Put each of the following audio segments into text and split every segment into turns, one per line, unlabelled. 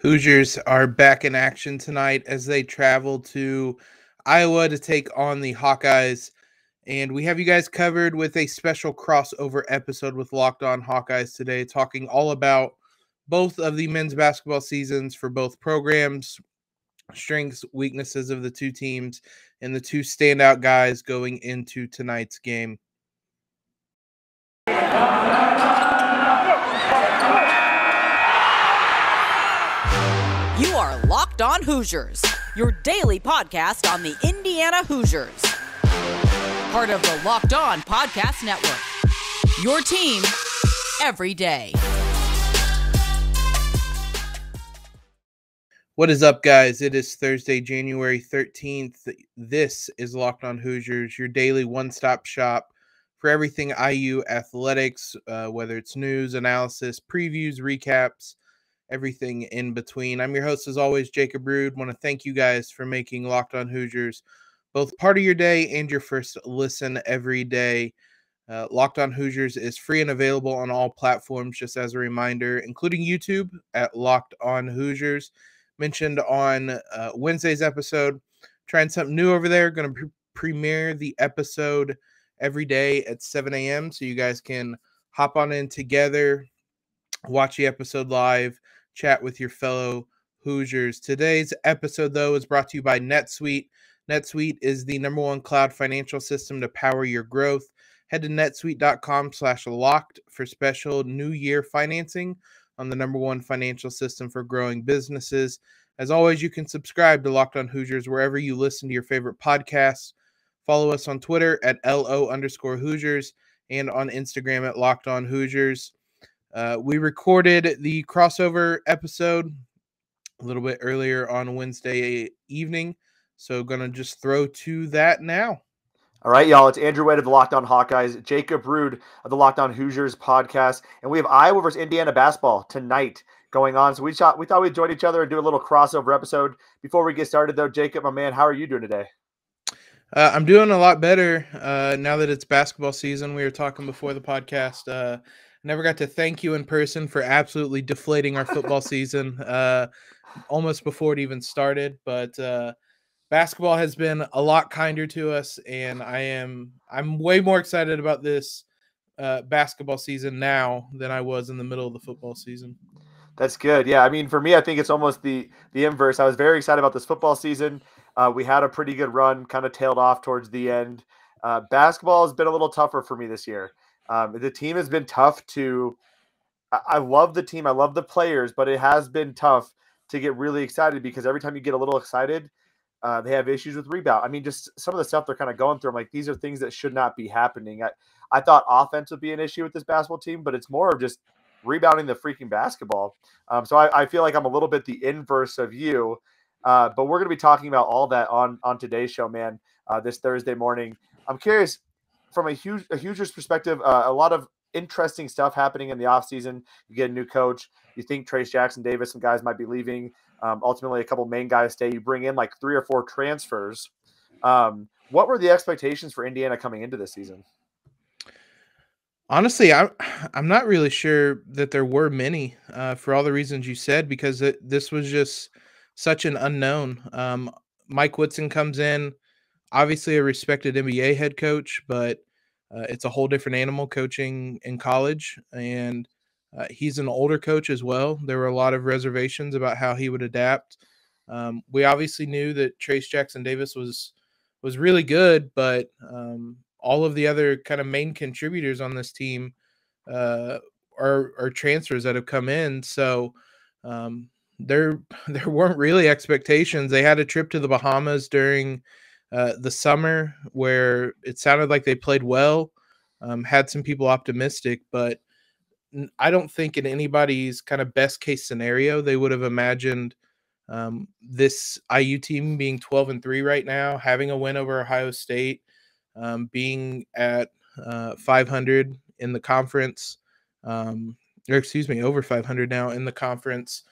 Hoosiers are back in action tonight as they travel to Iowa to take on the Hawkeyes. And we have you guys covered with a special crossover episode with Locked On Hawkeyes today, talking all about both of the men's basketball seasons for both programs, strengths, weaknesses of the two teams, and the two standout guys going into tonight's game.
Locked On Hoosiers, your daily podcast on the Indiana Hoosiers. Part of the Locked On Podcast Network. Your team every day.
What is up, guys? It is Thursday, January 13th. This is Locked On Hoosiers, your daily one stop shop for everything IU athletics, uh, whether it's news, analysis, previews, recaps everything in between. I'm your host, as always, Jacob Rude. Want to thank you guys for making Locked On Hoosiers both part of your day and your first listen every day. Uh, Locked On Hoosiers is free and available on all platforms, just as a reminder, including YouTube at Locked On Hoosiers. Mentioned on uh, Wednesday's episode, trying something new over there. Going to pre- premiere the episode every day at 7 a.m. So you guys can hop on in together, watch the episode live, chat with your fellow Hoosiers. Today's episode, though, is brought to you by NetSuite. NetSuite is the number one cloud financial system to power your growth. Head to netsuite.com slash locked for special new year financing on the number one financial system for growing businesses. As always, you can subscribe to Locked On Hoosiers wherever you listen to your favorite podcasts. Follow us on Twitter at LO underscore Hoosiers and on Instagram at Locked On Hoosiers. Uh, we recorded the crossover episode a little bit earlier on Wednesday evening. So, gonna just throw to that now.
All right, y'all. It's Andrew Wade of the Locked On Hawkeyes, Jacob Rude of the Locked On Hoosiers podcast, and we have Iowa versus Indiana basketball tonight going on. So we thought we thought we'd join each other and do a little crossover episode. Before we get started, though, Jacob, my man, how are you doing today?
Uh, I'm doing a lot better uh, now that it's basketball season. We were talking before the podcast. Uh, never got to thank you in person for absolutely deflating our football season uh, almost before it even started. But uh, basketball has been a lot kinder to us, and I am I'm way more excited about this uh, basketball season now than I was in the middle of the football season.
That's good. Yeah, I mean, for me, I think it's almost the the inverse. I was very excited about this football season. Uh, we had a pretty good run, kind of tailed off towards the end. Uh, basketball has been a little tougher for me this year. Um, the team has been tough to. I, I love the team. I love the players, but it has been tough to get really excited because every time you get a little excited, uh, they have issues with rebound. I mean, just some of the stuff they're kind of going through. I'm like, these are things that should not be happening. I, I thought offense would be an issue with this basketball team, but it's more of just rebounding the freaking basketball. Um, so I, I, feel like I'm a little bit the inverse of you. Uh, but we're going to be talking about all that on on today's show, man. Uh, this Thursday morning. I'm curious from a huge a Hoosiers perspective. Uh, a lot of interesting stuff happening in the offseason. You get a new coach. You think Trayce Jackson Davis, some guys might be leaving. Um, ultimately, a couple main guys stay. You bring in like three or four transfers. Um, what were the expectations for Indiana coming into this season?
Honestly, I'm I'm not really sure that there were many uh, for all the reasons you said because it, this was just such an unknown. Um, Mike Woodson comes in, obviously a respected NBA head coach, but uh, it's a whole different animal coaching in college, and uh, he's an older coach as well. There were a lot of reservations about how he would adapt. Um, we obviously knew that Trayce Jackson Davis was was really good, but um, all of the other kind of main contributors on this team uh, are, are transfers that have come in. So um, there there weren't really expectations. They had a trip to the Bahamas during uh, the summer where it sounded like they played well, um, had some people optimistic, but I don't think in anybody's kind of best case scenario they would have imagined um, this IU team being 12 and 3 right now, having a win over Ohio State, um, being at uh, 500 in the conference, um, or excuse me, over 500 now in the conference.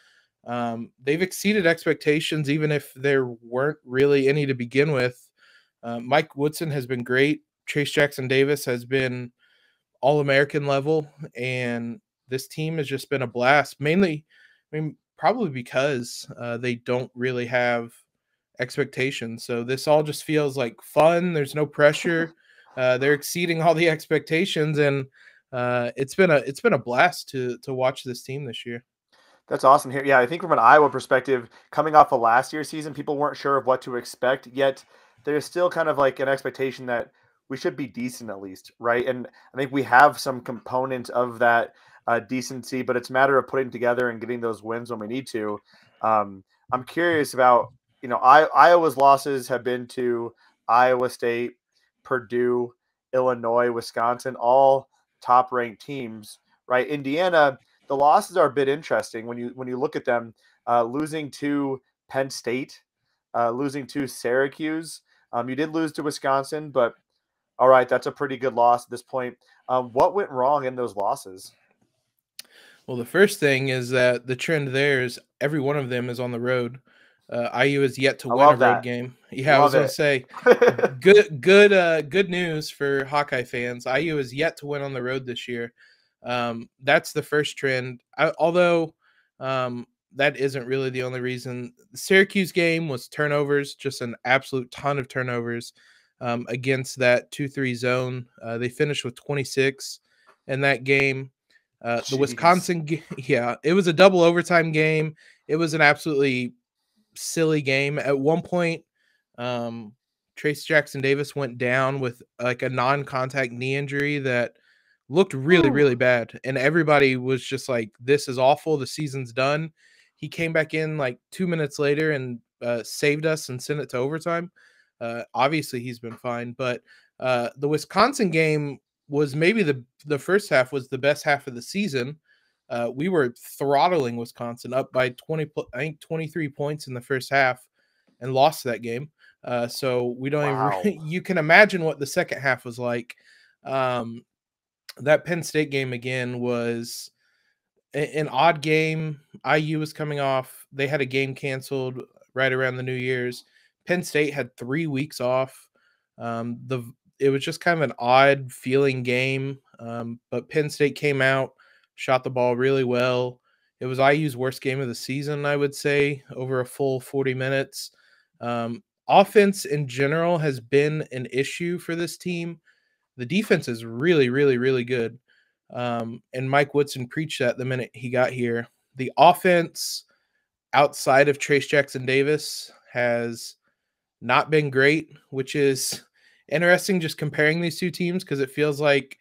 Um, they've exceeded expectations, even if there weren't really any to begin with. Uh, Mike Woodson has been great. Trayce Jackson Davis has been all American level, and this team has just been a blast. Mainly, I mean, probably because uh, they don't really have expectations. So this all just feels like fun. There's no pressure. Uh, they're exceeding all the expectations, and uh, it's been a it's been a blast to to watch this team this year.
That's awesome here. Yeah, I think from an Iowa perspective, coming off of last year's season, people weren't sure of what to expect. Yet there's still kind of like an expectation that we should be decent at least, right? And I think we have some component of that uh, decency, but it's a matter of putting together and getting those wins when we need to. Um, I'm curious about, you know, I, Iowa's losses have been to Iowa State, Purdue, Illinois, Wisconsin, all top ranked teams, right? Indiana, the losses are a bit interesting when you when you look at them. Uh, losing to Penn State, uh, losing to Syracuse. Um, you did lose to Wisconsin, but all right, that's a pretty good loss at this point. Um, what went wrong in those losses?
Well, the first thing is that the trend there is every one of them is on the road. Uh, IU is yet to I win a road game. Yeah, love I was going to say, good, good, uh, good news for Hawkeye fans. IU is yet to win on the road this year. Um, that's the first trend. I, although um, that isn't really the only reason. The Syracuse game was turnovers, just an absolute ton of turnovers um, against that 2 3 zone. Uh, they finished with 26 in that game. Uh, the Wisconsin, yeah, it was a double overtime game. It was an absolutely silly game. At one point, um, Trayce Jackson Davis went down with like a non contact knee injury that looked really, Ooh. really bad. And everybody was just like, this is awful. The season's done. He came back in like two minutes later and uh, saved us and sent it to overtime. Uh, obviously, he's been fine, but uh, the Wisconsin game was maybe the the first half was the best half of the season. Uh, we were throttling Wisconsin up by 20, I think 23 points in the first half and lost that game. Uh, so we don't wow. even, you can imagine what the second half was like. Um, that Penn State game again was an odd game. IU was coming off. They had a game canceled right around the New Year's. Penn State had three weeks off. Um, the it was just kind of an odd feeling game. Um, but Penn State came out, shot the ball really well. It was IU's worst game of the season, I would say, over a full 40 minutes. Um, offense in general has been an issue for this team. The defense is really, really, really good. Um, and Mike Woodson preached that the minute he got here. The offense outside of Trayce Jackson Davis has not been great, which is interesting just comparing these two teams because it feels like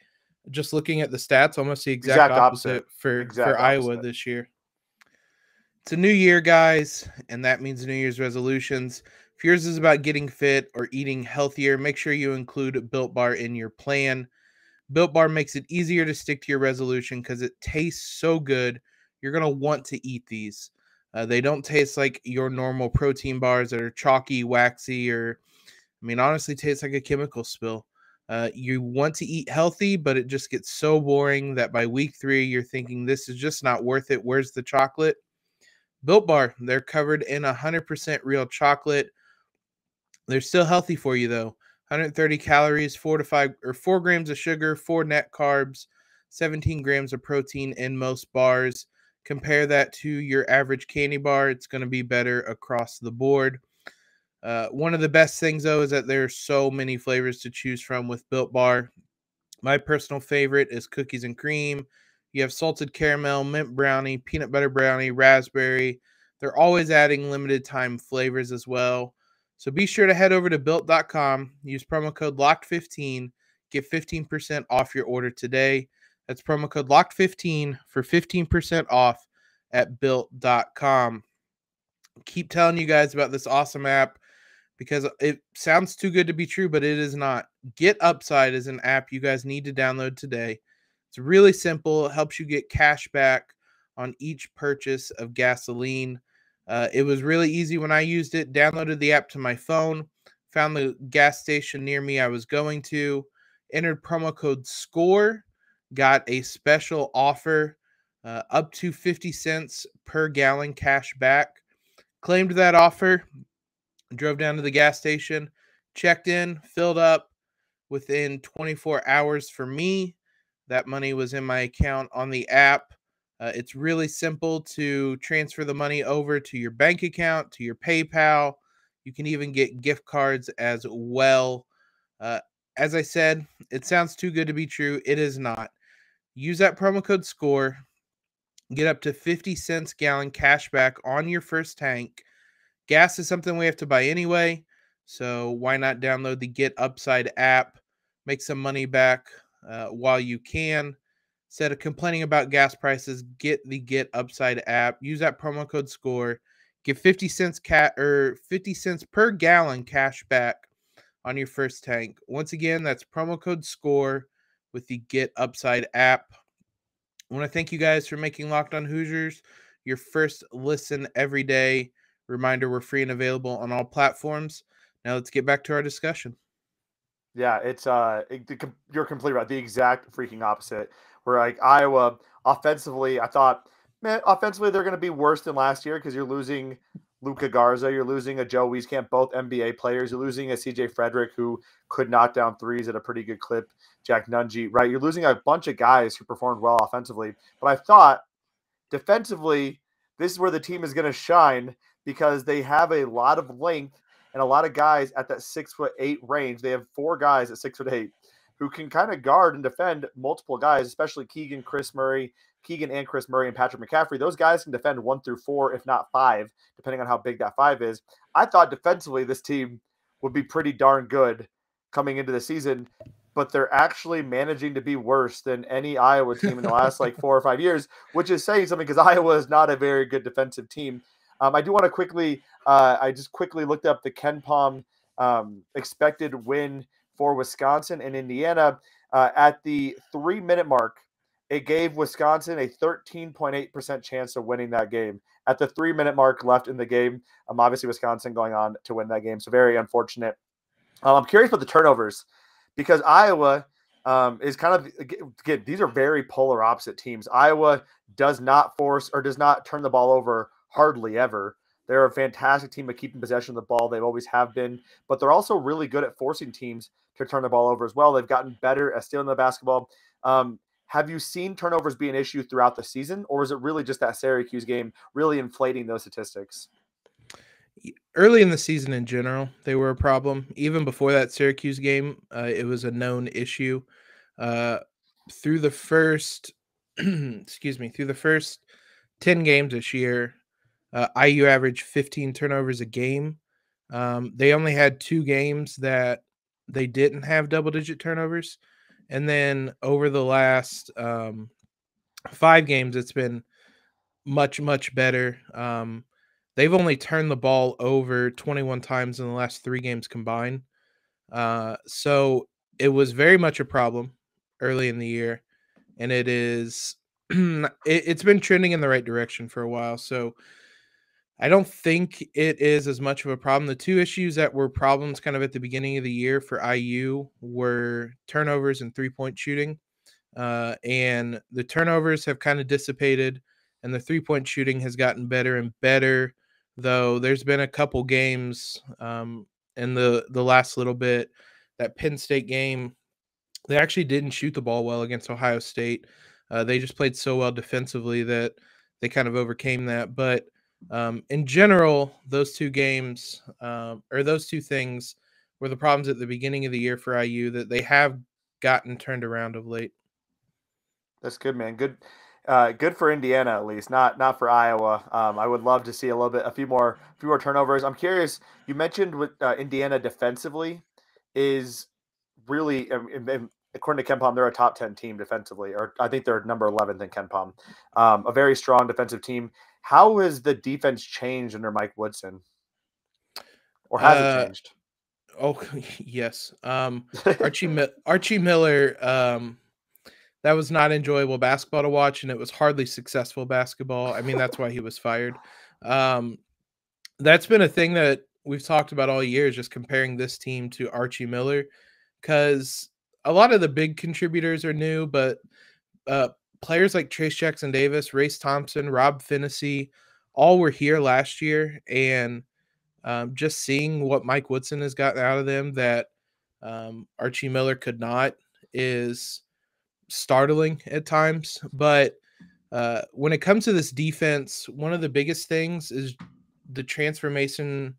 just looking at the stats, almost the exact, exact opposite, opposite, for, exact for opposite. Iowa this year. It's a new year, guys, and that means New Year's resolutions. If yours is about getting fit or eating healthier, make sure you include Built Bar in your plan. Built Bar makes it easier to stick to your resolution because it tastes so good. You're going to want to eat these. Uh, they don't taste like your normal protein bars that are chalky, waxy, or, I mean, honestly, tastes like a chemical spill. Uh, you want to eat healthy, but it just gets so boring that by week three, you're thinking this is just not worth it. Where's the chocolate? Built Bar, they're covered in 100% real chocolate. They're still healthy for you, though. 130 calories, four to five or four grams of sugar, four net carbs, 17 grams of protein in most bars. Compare that to your average candy bar, it's going to be better across the board. Uh, one of the best things, though, is that there's so many flavors to choose from with Built Bar. My personal favorite is cookies and cream. You have salted caramel, mint brownie, peanut butter brownie, raspberry. They're always adding limited time flavors as well. So be sure to head over to built.com, use promo code LOCKED15, get 15% off your order today. That's promo code LOCKED15 for 15% off at built.com. Keep telling you guys about this awesome app because it sounds too good to be true, but it is not. Get Upside is an app you guys need to download today. It's really simple, it helps you get cash back on each purchase of gasoline. Uh, it was really easy when I used it. Downloaded the app to my phone, found the gas station near me I was going to, entered promo code SCORE, got a special offer uh, up to 50 cents per gallon cash back. Claimed that offer, drove down to the gas station, checked in, filled up within 24 hours for me. That money was in my account on the app. Uh, it's really simple to transfer the money over to your bank account, to your PayPal. You can even get gift cards as well. Uh, as I said, it sounds too good to be true. It is not. Use that promo code SCORE. Get up to 50 cents gallon cash back on your first tank. Gas is something we have to buy anyway. So why not download the Get Upside app? Make some money back uh, while you can. Of complaining about gas prices, get the Get Upside app. Use that promo code SCORE. Get 50 cents cat or 50 cents per gallon cash back on your first tank. Once again, that's promo code SCORE with the Get Upside app. I want to thank you guys for making Locked On Hoosiers your first listen every day. Reminder we're free and available on all platforms. Now let's get back to our discussion.
Yeah, it's uh, it, you're completely right. The exact freaking opposite. Where like Iowa offensively, I thought, man, offensively they're going to be worse than last year because you're losing Luka Garza, you're losing a Joe Wieskamp, both NBA players. You're losing a CJ Frederick who could knock down threes at a pretty good clip. Jack Nunge, right? You're losing a bunch of guys who performed well offensively. But I thought defensively, this is where the team is going to shine because they have a lot of length and a lot of guys at that six foot eight range. They have four guys at six foot eight who can kind of guard and defend multiple guys, especially Keegan, Kris Murray, Keegan and Kris Murray and Patrick McCaffrey. Those guys can defend one through four, if not five, depending on how big that five is. I thought defensively this team would be pretty darn good coming into the season, but they're actually managing to be worse than any Iowa team in the last like four or five years, which is saying something because Iowa is not a very good defensive team. Um, I do want to quickly, uh, I just quickly looked up the KenPom um, expected win for Wisconsin and Indiana uh, at the three minute mark. It gave Wisconsin a 13.8% chance of winning that game at the three minute mark left in the game. Um, obviously, Wisconsin going on to win that game. So, very unfortunate. Um, I'm curious about the turnovers because Iowa um, is kind of, again, these are very polar opposite teams. Iowa does not force or does not turn the ball over hardly ever. They're a fantastic team at keeping possession of the ball. They've always have been, but they're also really good at forcing teams to turn the ball over as well. They've gotten better at stealing the basketball. Um, have you seen turnovers be an issue throughout the season, or is it really just that Syracuse game really inflating those statistics?
Early in the season, in general, they were a problem. Even before that Syracuse game, uh, it was a known issue. Uh, through the first, excuse me, through the first ten games this year, uh, IU averaged 15 turnovers a game. Um, they only had two games that they didn't have double digit turnovers. And then over the last um, five games, it's been much, much better. Um, they've only turned the ball over 21 times in the last three games combined. Uh, so it was very much a problem early in the year. And it is, it, it's been trending in the right direction for a while. So, I don't think it is as much of a problem. The two issues that were problems kind of at the beginning of the year for IU were turnovers and three point shooting. Uh, and the turnovers have kind of dissipated, and the three point shooting has gotten better and better. Though there's been a couple games um, in the the last little bit that Penn State game, they actually didn't shoot the ball well against Ohio State. Uh, they just played so well defensively that they kind of overcame that. But um, in general, those two games um, or those two things were the problems at the beginning of the year for IU that they have gotten turned around of late.
That's good, man. Good, uh, good for Indiana at least, not not for Iowa. Um, I would love to see a little bit, a few more, a few more turnovers. I'm curious. You mentioned with uh, Indiana defensively is really, according to KenPom, they're a top ten team defensively, or I think they're number 11th in KenPom. Um, a very strong defensive team. How has the defense changed under Mike Woodson? Or has uh, it changed?
Oh yes. Um, Archie Archie Miller. Um, that was not enjoyable basketball to watch, and it was hardly successful basketball. I mean, that's why he was fired. Um, that's been a thing that we've talked about all year, is just comparing this team to Archie Miller, because a lot of the big contributors are new, but uh, players like Trayce Jackson Davis, Race Thompson, Rob Phinisee, all were here last year, and um, just seeing what Mike Woodson has gotten out of them that um, Archie Miller could not is startling at times. But Uh, when it comes to this defense, one of the biggest things is the transformation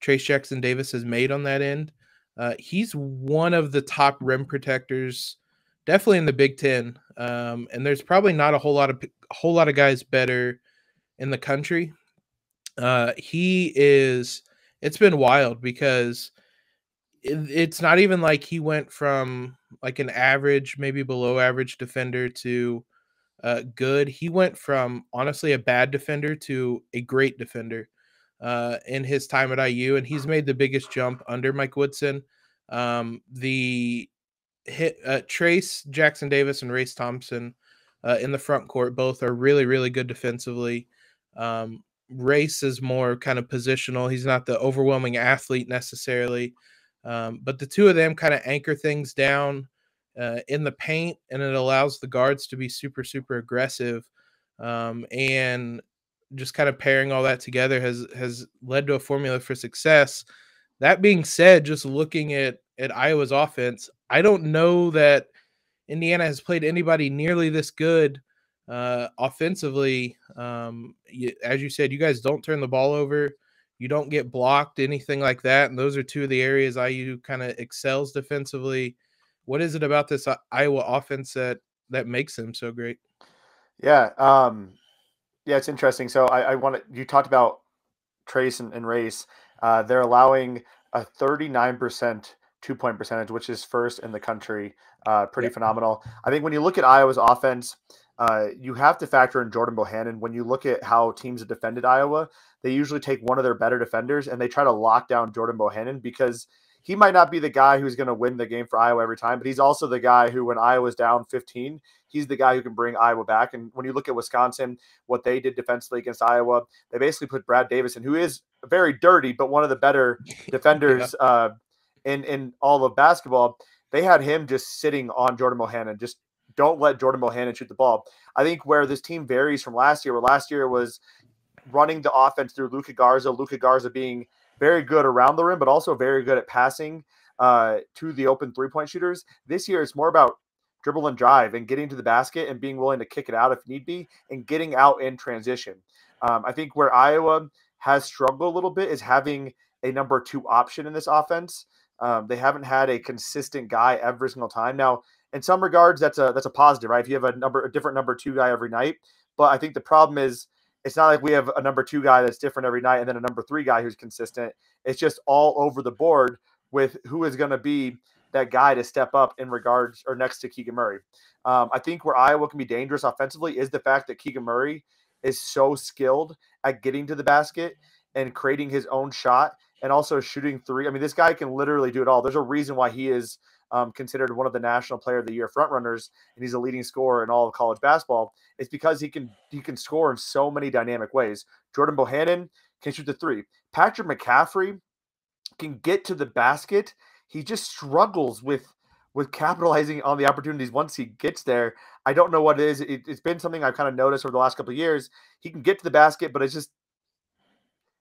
Trayce Jackson Davis has made on that end. Uh, he's one of the top rim protectors, definitely in the Big Ten. Um, and there's probably not a whole lot of a whole lot of guys better in the country. Uh, he is. It's been wild because it, it's not even like he went from like an average, maybe below average defender to uh, good. He went from honestly a bad defender to a great defender uh, in his time at IU, and he's made the biggest jump under Mike Woodson. Um, the hit uh, Trayce Jackson Davis and Race Thompson uh, in the front court both are really really good defensively. Um, Race is more kind of positional. He's not the overwhelming athlete necessarily, um, but the two of them kind of anchor things down uh, in the paint, and it allows the guards to be super super aggressive. Um, and just kind of pairing all that together has has led to a formula for success. That being said, just looking at at Iowa's offense, I don't know that Indiana has played anybody nearly this good uh, offensively. Um, you, as you said, you guys don't turn the ball over, you don't get blocked, anything like that, and those are two of the areas IU kind of excels defensively. What is it about this uh, Iowa offense that that makes them so great?
Yeah, um, yeah, it's interesting. So I, I want to. You talked about Trayce and, and Race. Uh, they're allowing a 39% two point percentage, which is first in the country. Uh, pretty yep. phenomenal. I think when you look at Iowa's offense, uh, you have to factor in Jordan Bohannon. When you look at how teams have defended Iowa, they usually take one of their better defenders and they try to lock down Jordan Bohannon because he might not be the guy who's going to win the game for Iowa every time, but he's also the guy who, when Iowa's down 15, he's the guy who can bring Iowa back. And when you look at Wisconsin, what they did defensively against Iowa, they basically put Brad Davison, who is very dirty, but one of the better defenders yeah. uh, in in all of basketball. They had him just sitting on Jordan Bohannon. Just don't let Jordan Bohannon shoot the ball. I think where this team varies from last year, where last year was running the offense through Luka Garza, Luka Garza being very good around the rim, but also very good at passing uh, to the open three point shooters. This year, it's more about dribble and drive and getting to the basket and being willing to kick it out if need be and getting out in transition. Um, I think where Iowa has struggled a little bit is having a number two option in this offense. Um, they haven't had a consistent guy every single time. Now, in some regards, that's a that's a positive, right? If you have a number a different number two guy every night, but I think the problem is it's not like we have a number two guy that's different every night and then a number three guy who's consistent. It's just all over the board with who is going to be that guy to step up in regards or next to Keegan Murray. Um, I think where Iowa can be dangerous offensively is the fact that Keegan Murray is so skilled at getting to the basket and creating his own shot and also shooting three. I mean, this guy can literally do it all. There's a reason why he is um, considered one of the National Player of the Year frontrunners, and he's a leading scorer in all of college basketball. It's because he can he can score in so many dynamic ways. Jordan Bohannon can shoot the three. Patrick McCaffrey can get to the basket. He just struggles with with capitalizing on the opportunities once he gets there. I don't know what it is. It, has been something I've kind of noticed over the last couple of years. He can get to the basket, but it's just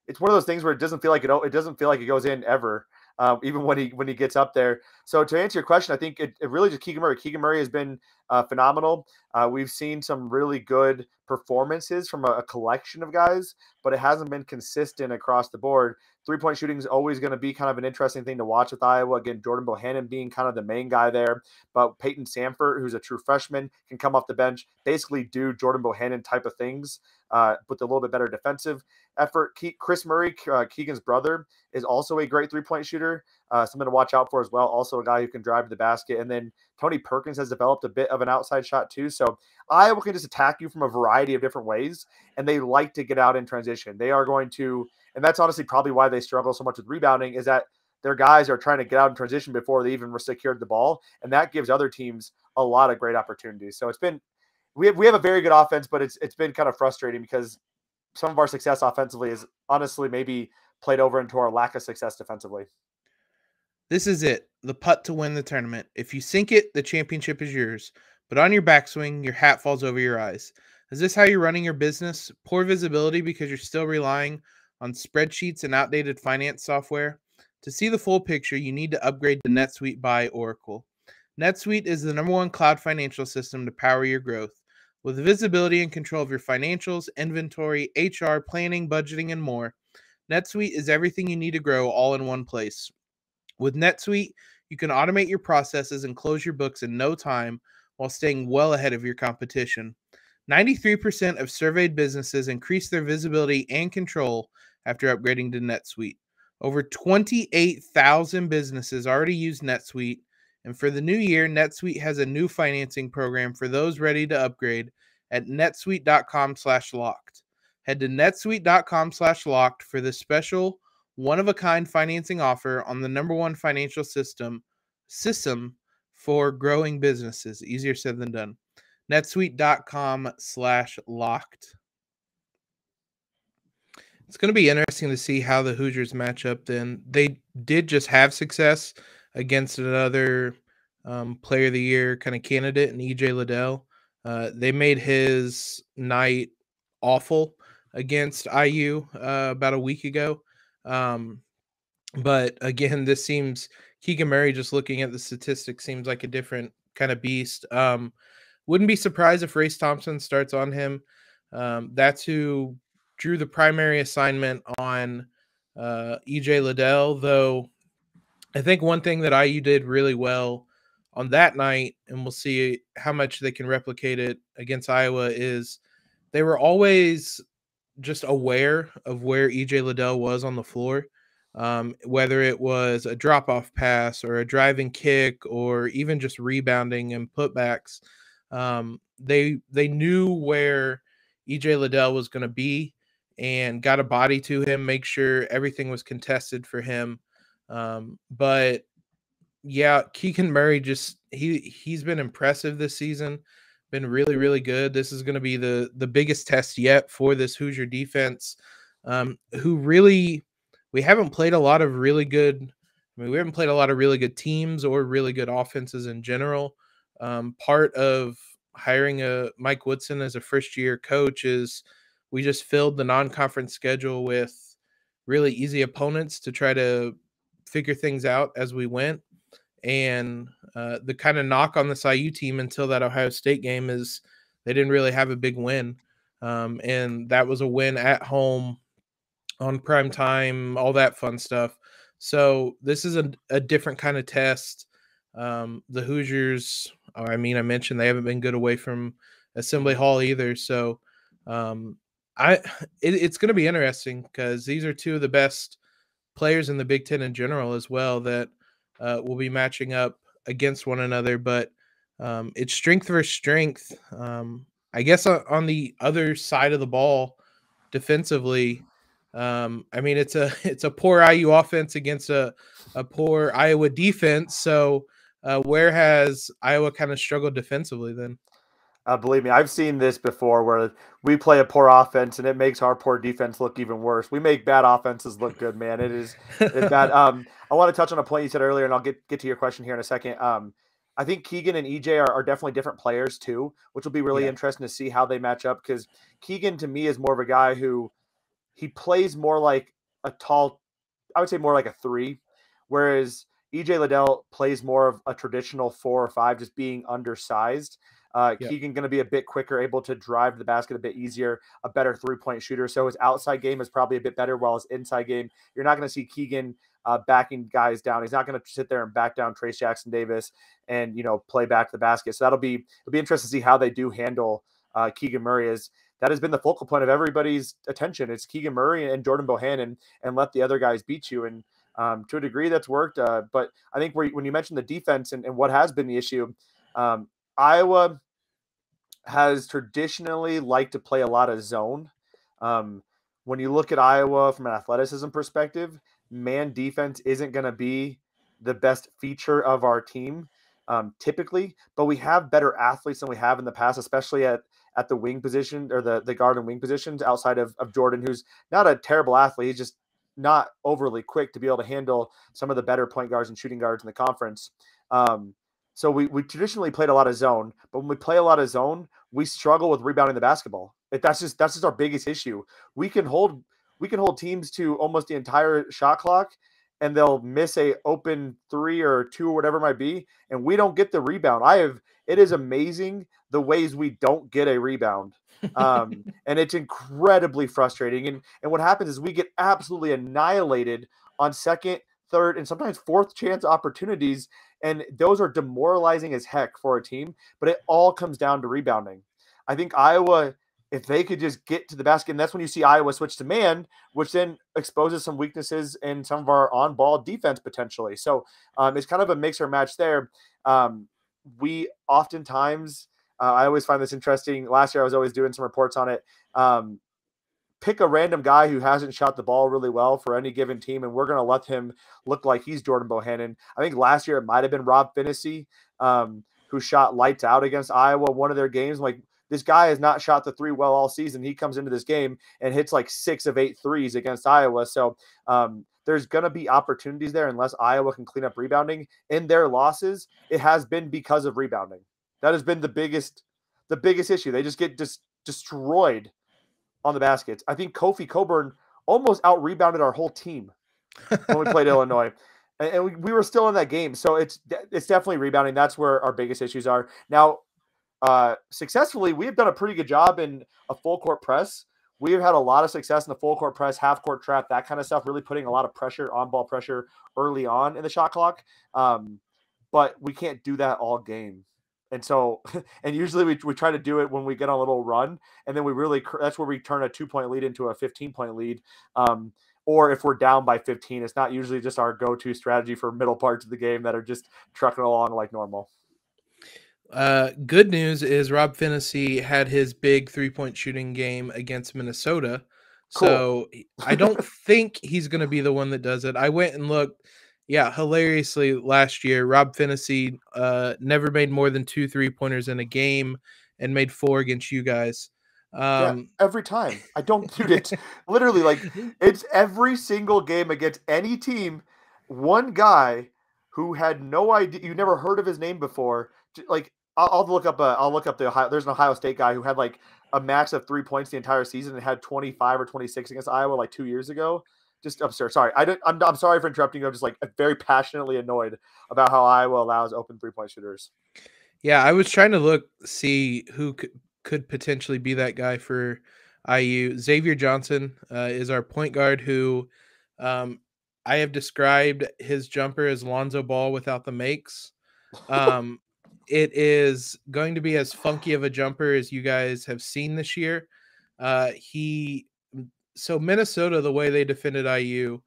it's one of those things where it doesn't feel like it. It doesn't feel like it goes in ever um, even when he when he gets up there. So to answer your question, I think it, it really just Keegan Murray. Keegan Murray has been uh, phenomenal. Uh, we've seen some really good performances from a, a, collection of guys, but it hasn't been consistent across the board. Three point shooting is always going to be kind of an interesting thing to watch with Iowa. Again, Jordan Bohannon being kind of the main guy there, but Payton Sandfort, who's a true freshman, can come off the bench, basically do Jordan Bohannon type of things uh, with a little bit better defensive effort. Kris Murray, uh, Keegan's brother, is also a great three point shooter. Uh, something to watch out for as well. Also, a guy who can drive to the basket. And then Tony Perkins has developed a bit of an outside shot too. So Iowa can just attack you from a variety of different ways, and they like to get out in transition. They are going to, and that's honestly probably why they struggle so much with rebounding, is that their guys are trying to get out in transition before they even secured the ball, and that gives other teams a lot of great opportunities. So it's been we have, we have a very good offense, but it's it's been kind of frustrating because some of our success offensively is honestly maybe played over into our lack of success defensively.
This is it, the putt to win the tournament. If you sink it, the championship is yours. But on your backswing, your hat falls over your eyes. Is this how you're running your business? Poor visibility because you're still relying on spreadsheets and outdated finance software? To see the full picture, you need to upgrade to NetSuite by Oracle. NetSuite is the number one cloud financial system to power your growth. With visibility and control of your financials, inventory, HR, planning, budgeting, and more, NetSuite is everything you need to grow all in one place. With NetSuite, you can automate your processes and close your books in no time while staying well ahead of your competition. 93% of surveyed businesses increase their visibility and control after upgrading to NetSuite. Over 28,000 businesses already use NetSuite, and for the new year, NetSuite has a new financing program for those ready to upgrade at netsuite.com/locked. Head to netsuite.com/locked for this special one-of-a-kind financing offer on the number one financial system system for growing businesses. Easier said than done. netsuite.com slash locked. it's going to be interesting to see how the Hoosiers match up. Then they did just have success against another um, Player of the Year kind of candidate in EJ Liddell. Uh, they made his night awful against IU uh, about a week ago. Um, but again, this seems Keegan Murray. Just looking at the statistics, seems like a different kind of beast. Um, wouldn't be surprised if Race Thompson starts on him. Um, that's who drew the primary assignment on uh, EJ Liddell, though I think one thing that IU did really well on that night, and we'll see how much they can replicate it against Iowa, is they were always just aware of where EJ Liddell was on the floor. Um, whether it was a drop off pass or a driving kick or even just rebounding and putbacks, um, they they knew where EJ Liddell was going to be and got a body to him, make sure everything was contested for him. Um, but yeah, Keegan Murray just he he's been impressive this season, been really really good. This is going to be the the biggest test yet for this Hoosier defense, um, who really we haven't played a lot of really good. I mean, we haven't played a lot of really good teams or really good offenses in general. Um, part of hiring a Mike Woodson as a first year coach is we just filled the non-conference schedule with really easy opponents to try to figure things out as we went. And uh, the kind of knock on this IU team until that Ohio State game is they didn't really have a big win. Um, and that was a win at home on prime time, all that fun stuff. So this is a, a different kind of test. Um, the Hoosiers, I mean, I mentioned they haven't been good away from Assembly Hall either. So um, I it, it's going to be interesting because these are two of the best players in the Big Ten in general as well that uh, will be matching up against one another. But um, it's strength versus strength. Um, I guess on the other side of the ball, defensively, um, I mean it's a it's a poor IU offense against a a poor Iowa defense. So uh, where has Iowa kind of struggled defensively then?
Uh, believe me, I've seen this before where we play a poor offense and it makes our poor defense look even worse. We make bad offenses look good, man. It is it's bad. Um, I want to touch on a point you said earlier, and I'll get get to your question here in a second. Um, I think Keegan and EJ are, are, definitely different players too, which will be really yeah. interesting to see how they match up. Because Keegan, to me, is more of a guy who he plays more like a tall, I would say more like a three, whereas EJ Liddell plays more of a traditional four or five, just being undersized. Uh. Keegan going to be a bit quicker, able to drive the basket a bit easier, a better three point shooter. So his outside game is probably a bit better, while his inside game, you're not going to see Keegan uh, backing guys down. He's not going to sit there and back down Trayce Jackson Davis and you know play back the basket. So that'll be it'll be interesting to see how they do handle uh, Keegan Murray. As that has been the focal point of everybody's attention. It's Keegan Murray and Jordan Bohannon, and let the other guys beat you. And um, to a degree, that's worked. Uh, but I think where, when you mentioned the defense and, and what has been the issue, um, Iowa has traditionally liked to play a lot of zone. Um, when you look at Iowa from an athleticism perspective, man defense isn't going to be the best feature of our team um, typically, but we have better athletes than we have in the past, especially at at the wing position or the the guard and wing positions outside of, of Jordan, who's not a terrible athlete. He's just not overly quick to be able to handle some of the better point guards and shooting guards in the conference. Um, so we, we traditionally played a lot of zone, but when we play a lot of zone, we struggle with rebounding the basketball. That's just that's just our biggest issue. We can hold we can hold teams to almost the entire shot clock and they'll miss a open three or two or whatever it might be, and we don't get the rebound. I have it is amazing the ways we don't get a rebound. Um, and it's incredibly frustrating. And and what happens is we get absolutely annihilated on second, third, and sometimes fourth chance opportunities. And those are demoralizing as heck for a team, but it all comes down to rebounding. I think Iowa, if they could just get to the basket, and that's when you see Iowa switch to man, which then exposes some weaknesses in some of our on ball defense potentially. So um, it's kind of a mix or match there. Um, we oftentimes, uh, I always find this interesting. Last year, I was always doing some reports on it. Um, pick a random guy who hasn't shot the ball really well for any given team, and we're going to let him look like he's Jordan Bohannon. I think last year it might have been Rob Phinisee, um, who shot lights out against Iowa one of their games. Like this guy has not shot the three well all season. He comes into this game and hits like six of eight threes against Iowa. So um, there's going to be opportunities there unless Iowa can clean up rebounding. In their losses, it has been because of rebounding. That has been the biggest, the biggest issue. They just get just destroyed on the baskets. I think Kofi Cockburn almost out rebounded our whole team when we played Illinois. And, and we, we, were still in that game. So it's it's definitely rebounding. That's where our biggest issues are. Now, uh, successfully, we have done a pretty good job in a full court press. We have had a lot of success in the full court press, half court trap, that kind of stuff, really putting a lot of pressure, on ball pressure early on in the shot clock. Um, but we can't do that all game. And so, and usually we, we try to do it when we get on a little run, and then we really that's where we turn a two point lead into a 15 point lead. Um, or if we're down by 15, it's not usually just our go to strategy for middle parts of the game that are just trucking along like normal.
Uh, good news is Rob Phinisee had his big three point shooting game against Minnesota. Cool. So I don't think he's going to be the one that does it. I went and looked yeah, hilariously last year, Rob Phinisee uh, never made more than two three pointers in a game and made four against you guys. Um,
yeah, every time. I don't do it. Literally, like it's every single game against any team. One guy who had no idea, you never heard of his name before. Like I'll, I'll look up. A, I'll look up the Ohio. There's an Ohio State guy who had like a max of three points the entire season and had 25 or 26 against Iowa like two years ago just I'm sorry, sorry. I don't. I'm, I'm sorry for interrupting you. I'm just like very passionately annoyed about how Iowa allows open three point shooters.
Yeah, I was trying to look see who could, could potentially be that guy for IU. Xavier Johnson uh, is our point guard who um, I have described his jumper as Lonzo Ball without the makes. Um, it is going to be as funky of a jumper as you guys have seen this year. Uh, he so Minnesota, the way they defended IU,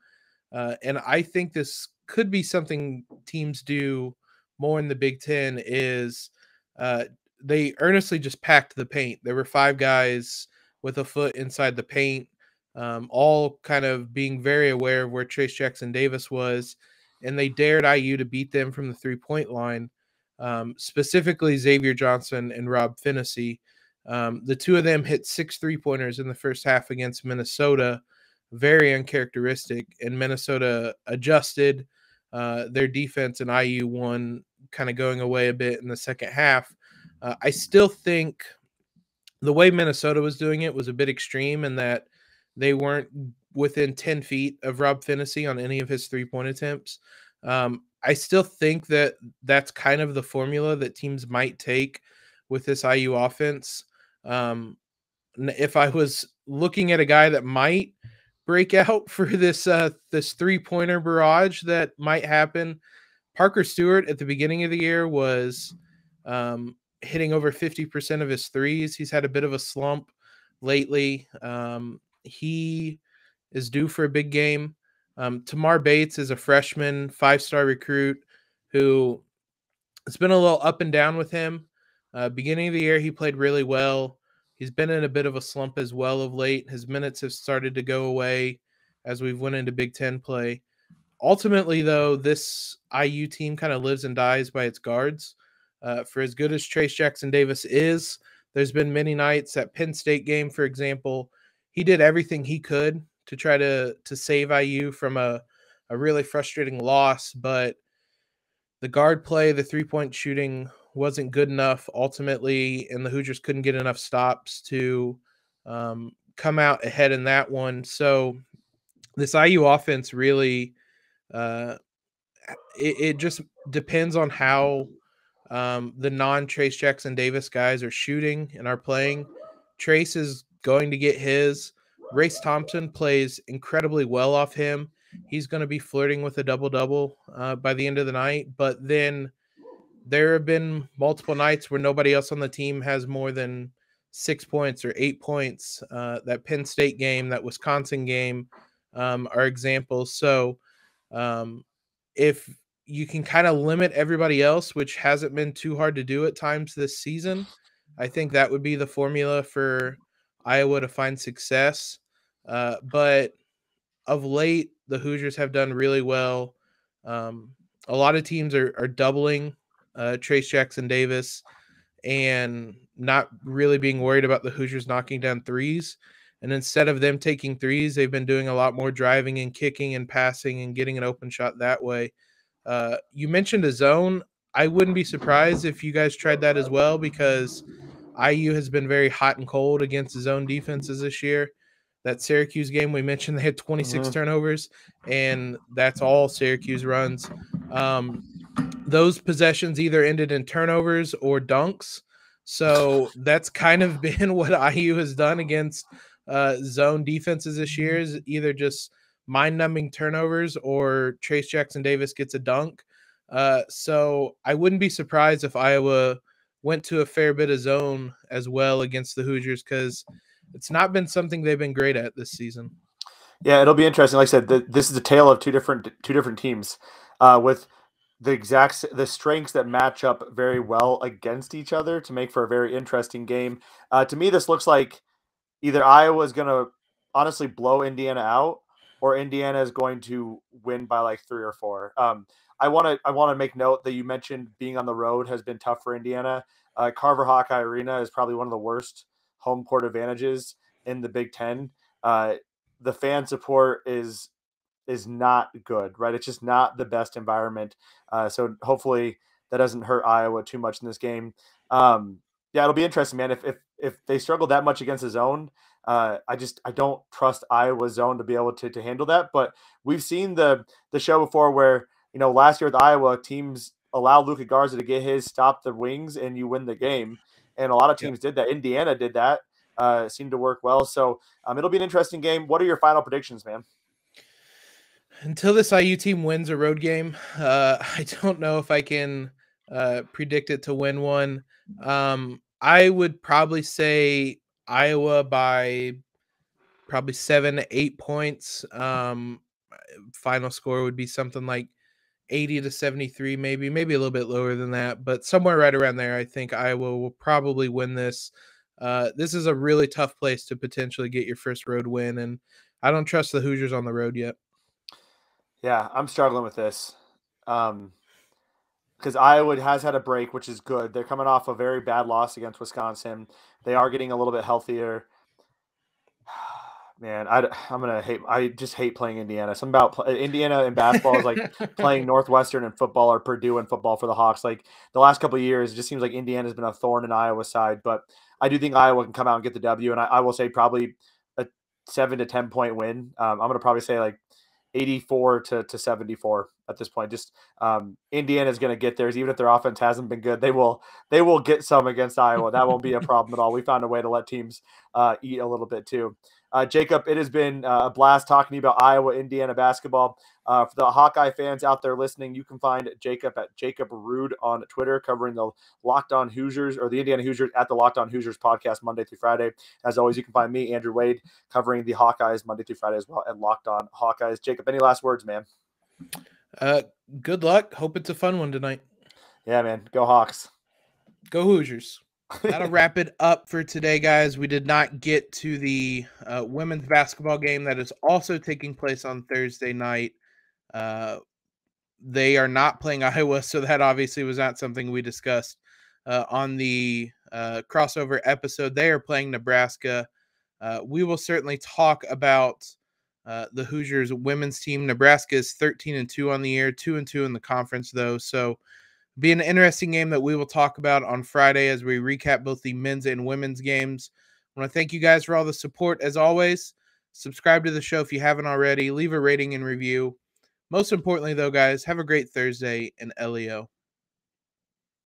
uh, and I think this could be something teams do more in the Big Ten is uh, they earnestly just packed the paint. There were five guys with a foot inside the paint, um, all kind of being very aware of where Trayce Jackson Davis was, and they dared IU to beat them from the three point line. Um, specifically, Xavier Johnson and Rob Phinisee. Um, the two of them hit six three pointers in the first half against Minnesota, very uncharacteristic. And Minnesota adjusted uh, their defense, and IU won, kind of going away a bit in the second half. Uh, I still think the way Minnesota was doing it was a bit extreme in that they weren't within 10 feet of Rob Phinisee on any of his three point attempts. Um, I still think that that's kind of the formula that teams might take with this IU offense. Um, if I was looking at a guy that might break out for this uh, this three pointer barrage that might happen, Parker Stewart at the beginning of the year was um, hitting over fifty percent of his threes. He's had a bit of a slump lately. Um, he is due for a big game. Um, Tamar Bates is a freshman, five star recruit who it's been a little up and down with him. Uh, beginning of the year, he played really well. He's been in a bit of a slump as well of late. His minutes have started to go away as we've went into Big Ten play. Ultimately, though, this IU team kind of lives and dies by its guards. Uh, for as good as Trayce Jackson Davis is, there's been many nights at Penn State game, for example, he did everything he could to try to to save IU from a a really frustrating loss, but the guard play, the three point shooting wasn't good enough ultimately, and the Hoosiers couldn't get enough stops to um, come out ahead in that one. So this IU offense really, uh, it, it just depends on how um, the non Trayce Jackson Davis guys are shooting and are playing. Trayce is going to get his. Race Thompson plays incredibly well off him. He's going to be flirting with a double double uh, by the end of the night. But then there have been multiple nights where nobody else on the team has more than six points or eight points. Uh, that Penn State game, that Wisconsin game um, are examples. So um, if you can kind of limit everybody else, which hasn't been too hard to do at times this season, I think that would be the formula for Iowa to find success. Uh, but of late, the Hoosiers have done really well. Um, a lot of teams are, are doubling uh, Trayce Jackson Davis and not really being worried about the Hoosiers knocking down threes. And instead of them taking threes, they've been doing a lot more driving and kicking and passing and getting an open shot that way. Uh, you mentioned a zone. I wouldn't be surprised if you guys tried that as well because IU has been very hot and cold against zone defenses this year. That Syracuse game we mentioned, they had 26 mm-hmm. turnovers, and that's all Syracuse runs. Um, those possessions either ended in turnovers or dunks. So that's kind of been what IU has done against uh, zone defenses this year is either just mind numbing turnovers or Trayce Jackson Davis gets a dunk. Uh, so I wouldn't be surprised if Iowa went to a fair bit of zone as well against the Hoosiers because it's not been something they've been great at this season.
Yeah, it'll be interesting. Like I said, this is a tale of two different two different teams uh, with the exact the strengths that match up very well against each other to make for a very interesting game. Uh, to me, this looks like either Iowa is going to honestly blow Indiana out, or Indiana is going to win by like three or four. Um, I want to I want to make note that you mentioned being on the road has been tough for Indiana. Uh, Carver Hawkeye Arena is probably one of the worst home court advantages in the Big Ten. Uh, the fan support is is not good, right? It's just not the best environment. Uh, so hopefully that doesn't hurt Iowa too much in this game. Um, yeah, it'll be interesting, man. If if if they struggle that much against the zone, uh, I just I don't trust Iowa zone to be able to to handle that. But we've seen the the show before where you know last year with Iowa teams allow Luka Garza to get his stop the wings and you win the game. And a lot of teams yeah. did that. Indiana did that. Uh, seemed to work well. So um, it'll be an interesting game. What are your final predictions, man?
Until this IU team wins a road game, uh, I don't know if I can uh, predict it to win one. Um, I would probably say Iowa by probably seven, eight points. Um, final score would be something like 80 to 73, maybe, maybe a little bit lower than that, but somewhere right around there. I think Iowa will probably win this. Uh, this is a really tough place to potentially get your first road win, and I don't trust the Hoosiers on the road yet.
Yeah, I'm struggling with this. Um, because Iowa has had a break, which is good. They're coming off a very bad loss against Wisconsin. They are getting a little bit healthier. Man, I, I'm gonna hate. I just hate playing Indiana. Something about Indiana in basketball is like playing Northwestern in football or Purdue in football for the Hawks. Like the last couple of years, it just seems like Indiana has been a thorn in Iowa's side. But I do think Iowa can come out and get the W, and I, I will say probably a seven to ten point win. Um, I'm gonna probably say like 84 to, to 74 at this point. Just um, Indiana is going to get theirs, even if their offense hasn't been good. They will they will get some against Iowa. That won't be a problem at all. We found a way to let teams uh, eat a little bit too. Uh, Jacob, it has been uh, a blast talking to you about Iowa, Indiana basketball. Uh, for the Hawkeye fans out there listening, you can find Jacob at Jacob Rude on Twitter, covering the Locked On Hoosiers or the Indiana Hoosiers at the Locked On Hoosiers podcast Monday through Friday. As always, you can find me, Andrew Wade, covering the Hawkeyes Monday through Friday as well at Locked On Hawkeyes. Jacob, any last words, man?
Uh, good luck. Hope it's a fun one tonight.
Yeah, man. Go Hawks.
Go Hoosiers. That'll wrap it up for today, guys. We did not get to the uh, women's basketball game that is also taking place on Thursday night. Uh, they are not playing Iowa, so that obviously was not something we discussed uh, on the uh, crossover episode. They are playing Nebraska. Uh, we will certainly talk about uh, the Hoosiers women's team. Nebraska is 13 and 2 on the year, 2 and 2 in the conference, though. So, be an interesting game that we will talk about on Friday as we recap both the men's and women's games. I want to thank you guys for all the support as always. Subscribe to the show if you haven't already. Leave a rating and review. Most importantly, though, guys, have a great Thursday and LEO.